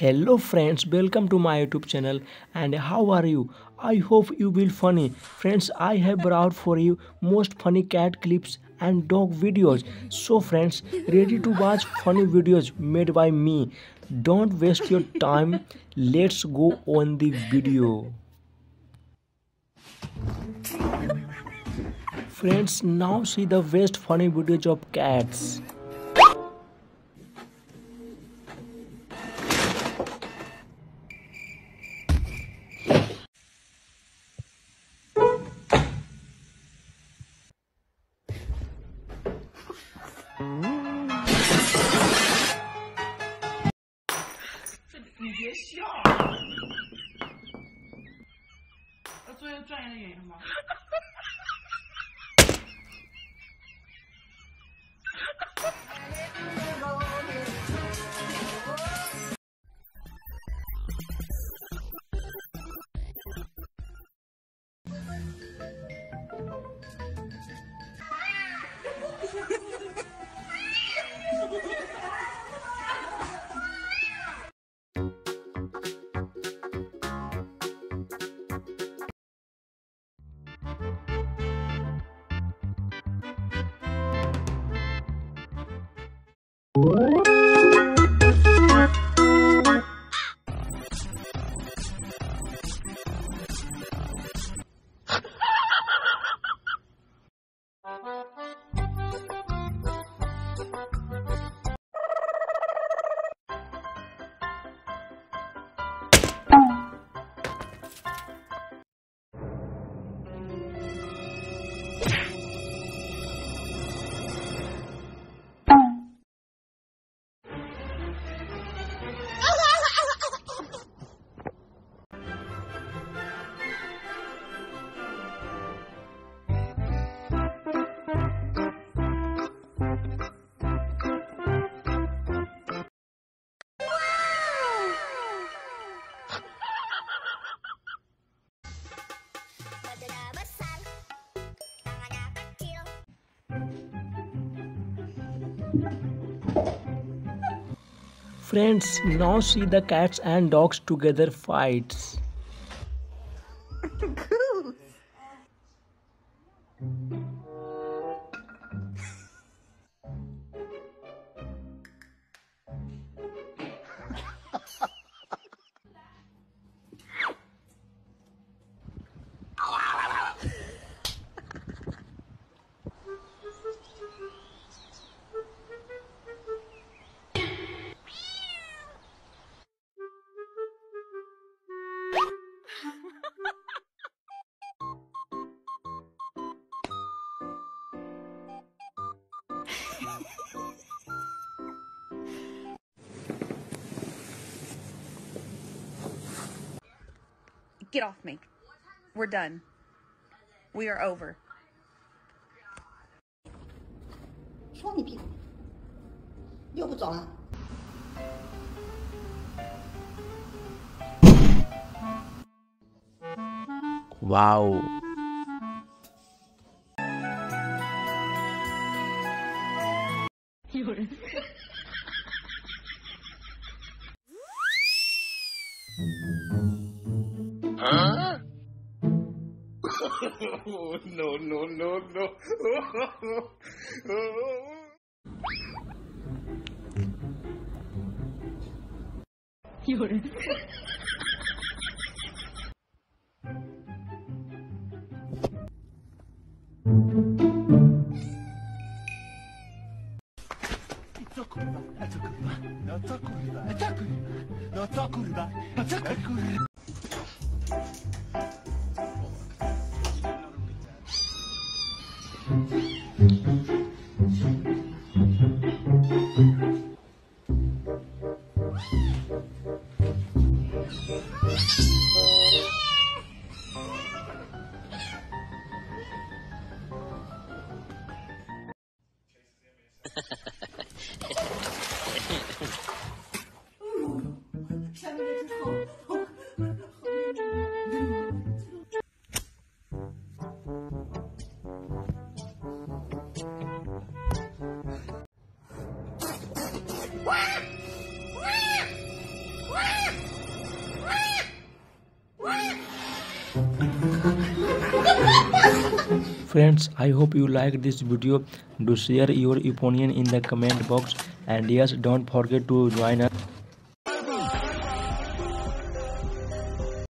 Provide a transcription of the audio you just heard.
hello friends welcome to my youtube channel. And how are you? I hope you will funny. Friends i have brought for you most funny cat clips and dog videos. So friends ready to watch funny videos made by me. Don't waste your time. Let's go on the video. Friends now see the best funny videos of cats 这你别笑、要做要专业的演员吗？Yeah. Friends, now see the cats and dogs together fights. Get off me. We're done. We are over. 说 no, no, no, no. You're. No to kurwa, no to kurwa, no to kurwa, no to kurwa, no to kurwa. 哈哈！哇！哇！哇！Friends i hope you like this video. Do share your opinion in the comment box. And yes don't forget to join us